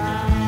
sky.